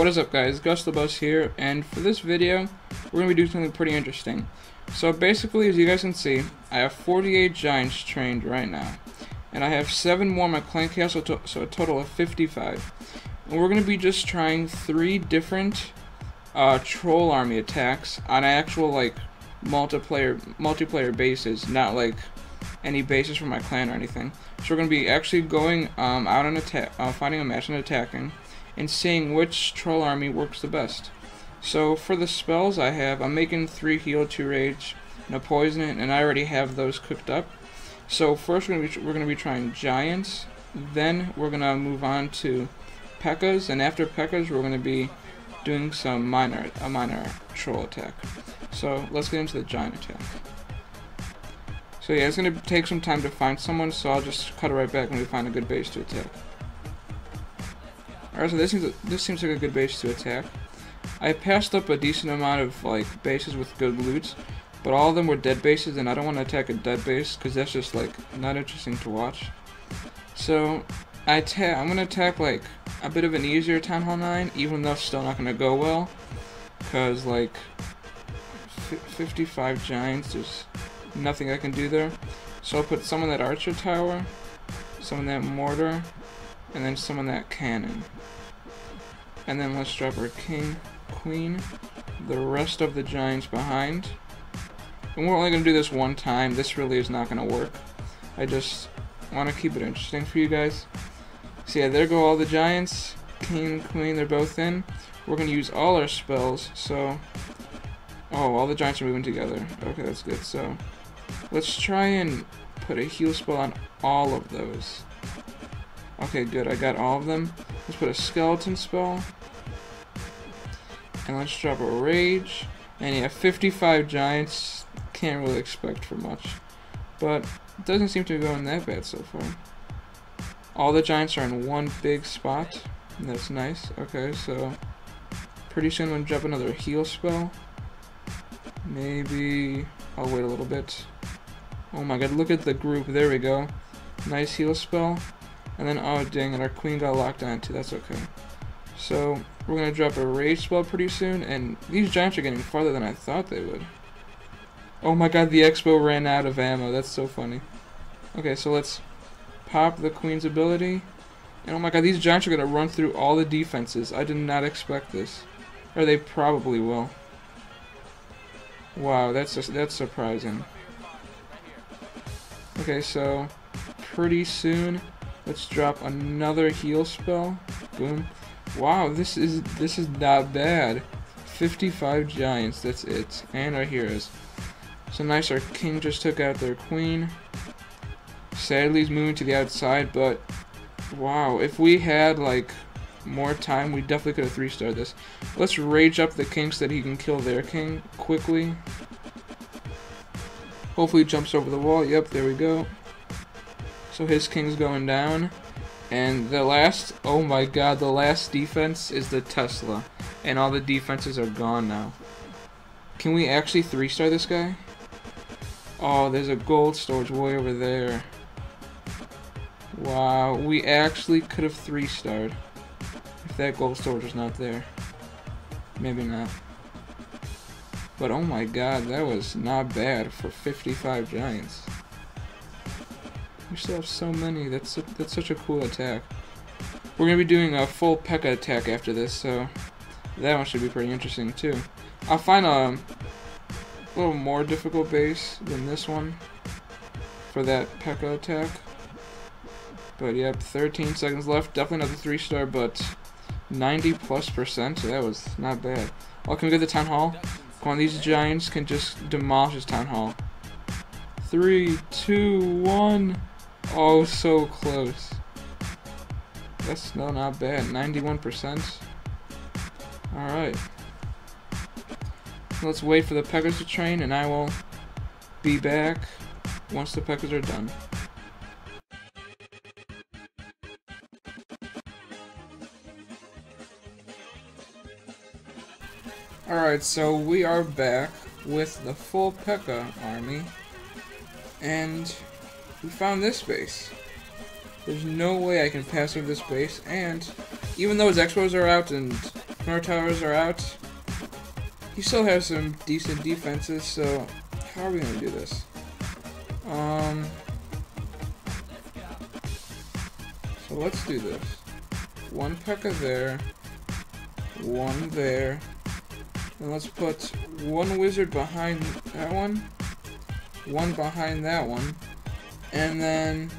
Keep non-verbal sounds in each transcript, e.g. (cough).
what is up guys, gus GusTheBus here, and for this video, we're going to be doing something pretty interesting. So basically, as you guys can see, I have 48 Giants trained right now, and I have 7 more in my clan castle, so a total of 55. And we're going to be just trying 3 different uh, troll army attacks on actual, like, multiplayer, multiplayer bases, not like any bases for my clan or anything. So we're going to be actually going um, out and attack, uh, finding a match and attacking, and seeing which troll army works the best. So for the spells I have, I'm making 3 heal, 2 rage, and a poison, and I already have those cooked up. So first we're going to be, trying giants, then we're going to move on to P.E.K.K.A.s, and after P.E.K.K.A.s we're going to be doing some miner, a miner troll attack. So let's get into the giant attack. So yeah, it's going to take some time to find someone, so I'll just cut it right back when we find a good base to attack. Alright, so this seems, this seems like a good base to attack. I passed up a decent amount of like bases with good loot, but all of them were dead bases, and I don't want to attack a dead base, because that's just like not interesting to watch. So, I I'm going to attack like a bit of an easier Town Hall 9, even though it's still not going to go well, because like 55 Giants, there's nothing I can do there. So I'll put some of that Archer Tower, some of that Mortar, and then some of that cannon. And then let's drop our king, queen, the rest of the giants behind. And we're only going to do this one time. This really is not going to work. I just want to keep it interesting for you guys. So yeah, there go all the giants. King, queen, they're both in. We're going to use all our spells, so... Oh, all the giants are moving together. Okay, that's good. So, let's try and put a heal spell on all of those. Okay, good. I got all of them. Let's put a skeleton spell. And let's drop a rage. And yeah, 55 giants. Can't really expect for much. But it doesn't seem to be going that bad so far. All the giants are in one big spot. That's nice. Okay, so pretty soon I'm going to drop another heal spell. Maybe I'll wait a little bit. Oh my god, look at the group. There we go. Nice heal spell. And then, oh dang it, our queen got locked on too, that's okay. So, we're going to drop a rage spell pretty soon, and these giants are getting farther than I thought they would. Oh my god, the X-Bow ran out of ammo, that's so funny. Okay, so let's pop the queen's ability. And oh my god, these giants are going to run through all the defenses. I did not expect this. Or they probably will. Wow, that's just, that's surprising. Okay, so pretty soon Let's drop another heal spell. Boom. Wow, this is this is not bad. 55 giants, that's it. And our heroes. So nice, our king just took out their queen. Sadly, he's moving to the outside, but wow, if we had like more time, we definitely could have three-starred this. Let's rage up the king so that he can kill their king quickly. Hopefully he jumps over the wall. Yep, there we go. So his king's going down. And the last, oh my god, the last defense is the Tesla. And all the defenses are gone now. Can we actually 3-star this guy? Oh, there's a gold storage way over there. Wow, we actually could have 3-starred. If that gold storage was not there. Maybe not. But oh my god, that was not bad for 55 giants. We still have so many. That's a, that's such a cool attack. We're gonna be doing a full P.E.K.K.A. attack after this, so that one should be pretty interesting too. I'll find a little more difficult base than this one for that P.E.K.K.A. attack. But yep, 13 seconds left. Definitely another 3 star, but 90 plus percent. So that was not bad. Oh, can we get the Town Hall? Come on, these giants can just demolish this Town Hall. Three, two, one. Oh, so close. That's still not bad. 91%. Alright. Let's wait for the P.E.K.K.A.s to train, and I will be back once the P.E.K.K.A.s are done. Alright, so we are back with the full P.E.K.K.A. army, and we found this base. There's no way I can pass through this base, and even though his X-Bows are out and Inferno towers are out. He still has some decent defenses, so how are we gonna do this? Um, so let's do this. One P.E.K.K.A there, one there, and let's put one wizard behind that one, one behind that one, and then,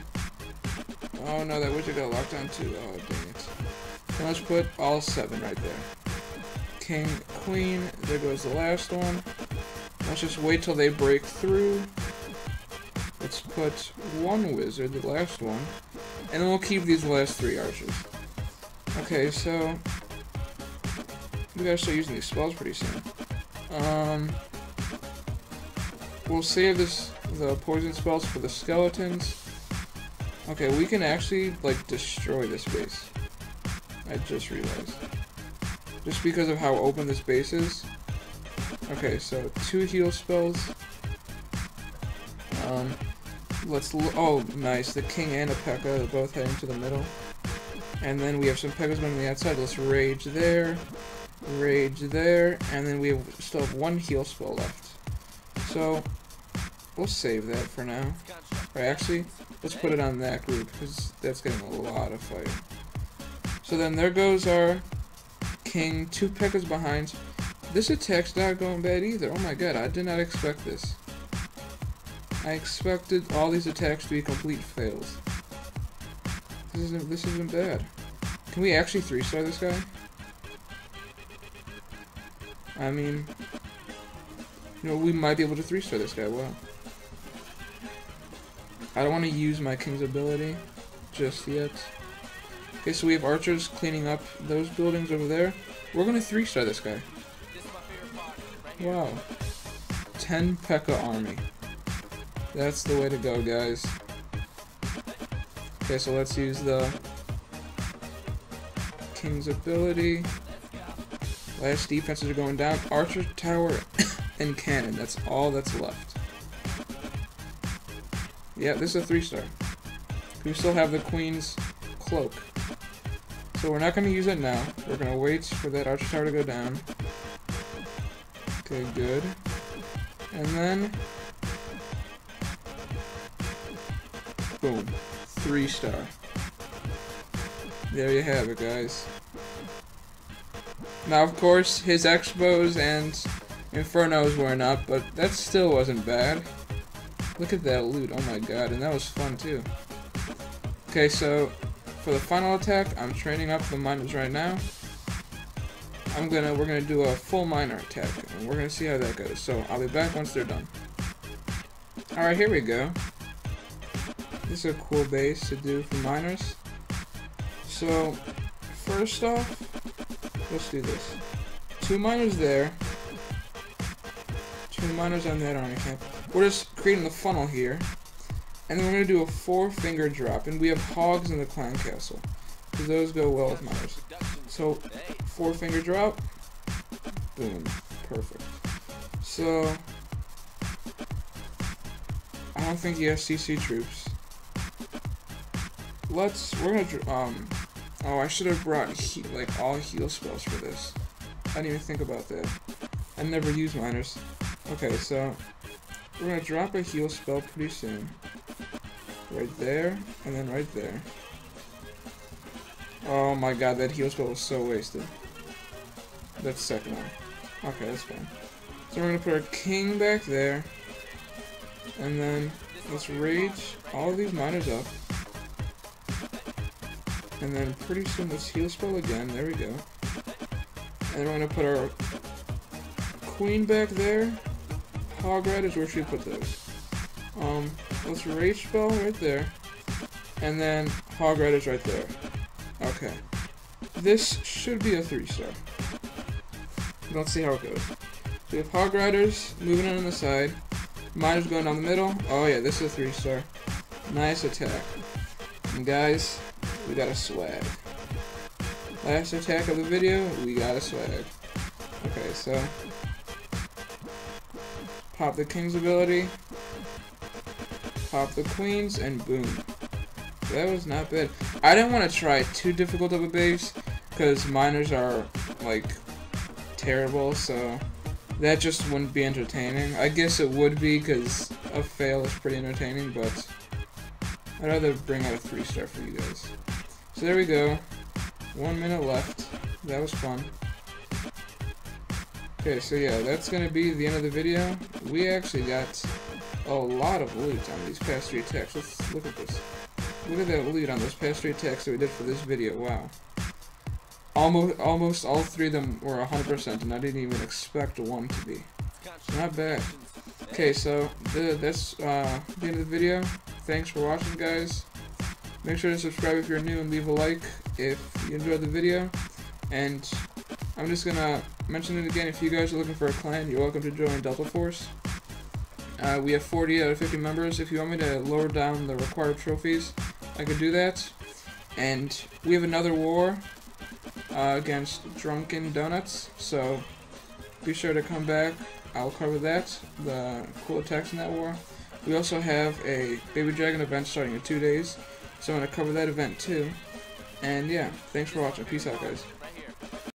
oh no, that wizard got locked on too, oh dang it. Let's put all seven right there. King, queen, there goes the last one. Let's just wait till they break through. Let's put one wizard, the last one, and then we'll keep these last three archers. Okay, so we gotta start using these spells pretty soon. Um, we'll save this the poison spells for the skeletons. Okay, we can actually like destroy this base. I just realized. Just because of how open this base is. Okay, so two heal spells. Um, let's oh nice, the king and a P.E.K.K.A both heading to the middle. And then we have some s on the outside. Let's rage there, rage there, and then we have, still have one heal spell left. So we'll save that for now. Right, actually, let's put it on that group because that's getting a lot of fire. So then there goes our king, two P.E.K.K.As behind. This attack's not going bad either. Oh my god, I did not expect this. I expected all these attacks to be complete fails. This isn't this isn't bad. Can we actually three star this guy? I mean you know, we might be able to three star this guy, wow. I don't want to use my king's ability just yet. Okay, so we have archers cleaning up those buildings over there. We're gonna three star this guy. Wow. 10 P.E.K.K.A army. That's the way to go, guys. Okay, so let's use the King's ability. Last defenses are going down. Archer, tower, (coughs) and cannon. That's all that's left. Yeah, this is a three star. We still have the Queen's cloak. So we're not going to use it now. We're going to wait for that archer tower to go down. Okay, good. And then... Boom. Three star. There you have it, guys. Now, of course, his X-Bows and Infernos weren't up, but that still wasn't bad. Look at that loot, oh my god, and that was fun too. Okay, so, for the final attack, I'm training up the miners right now. I'm gonna, we're gonna do a full miner attack, and we're gonna see how that goes. So, I'll be back once they're done. Alright, here we go. This is a cool base to do for miners. So, first off, let's do this. Two miners there. Two miners on that army camp. We're just creating the funnel here. And then we're going to do a four finger drop. And we have hogs in the clan castle. Because those go well with miners. So, four finger drop. Boom. Perfect. So, I don't think he has CC troops. Let's, we're gonna, um, oh, I should have brought, he, like, all heal spells for this. I didn't even think about that. I never use miners. Okay, so, we're gonna drop a heal spell pretty soon. Right there, and then right there. Oh my god, that heal spell was so wasted. That's second one. Okay, that's fine. So we're gonna put our king back there. And then let's rage all these miners up. And then pretty soon let's heal spell again. There we go. And we're gonna put our queen back there. Hog Riders, where should we put those? Um, let's rage spell right there. And then Hog Riders right there. Okay. This should be a 3 star. Let's see how it goes. we have Hog Riders moving in on the side. Miners going down the middle. Oh yeah, this is a 3 star. Nice attack. And guys, we got a swag. Last attack of the video, we got a swag. Okay, so... Pop the King's ability. Pop the Queen's, and boom. That was not bad. I didn't want to try too difficult of a base, because miners are like terrible, so that just wouldn't be entertaining. I guess it would be because a fail is pretty entertaining, but I'd rather bring out a three star for you guys. So there we go. One minute left. That was fun. Okay, so yeah, that's gonna be the end of the video. We actually got a lot of loot on these past three attacks. Let's look at this. Look at that loot on those past three attacks that we did for this video. Wow. Almost, almost all three of them were 100%, and I didn't even expect one to be. Not bad. Okay, so the, that's uh, the end of the video. Thanks for watching, guys. Make sure to subscribe if you're new and leave a like if you enjoyed the video. And I'm just gonna mention it again. If you guys are looking for a clan, you're welcome to join Delta Force. Uh, we have 40 out of 50 members. If you want me to lower down the required trophies, I could do that. And we have another war uh, against Drunken Donuts, so be sure to come back. I'll cover that, the cool attacks in that war. We also have a Baby Dragon event starting in two days, so I'm going to cover that event too. And yeah, thanks for watching. Peace out, guys.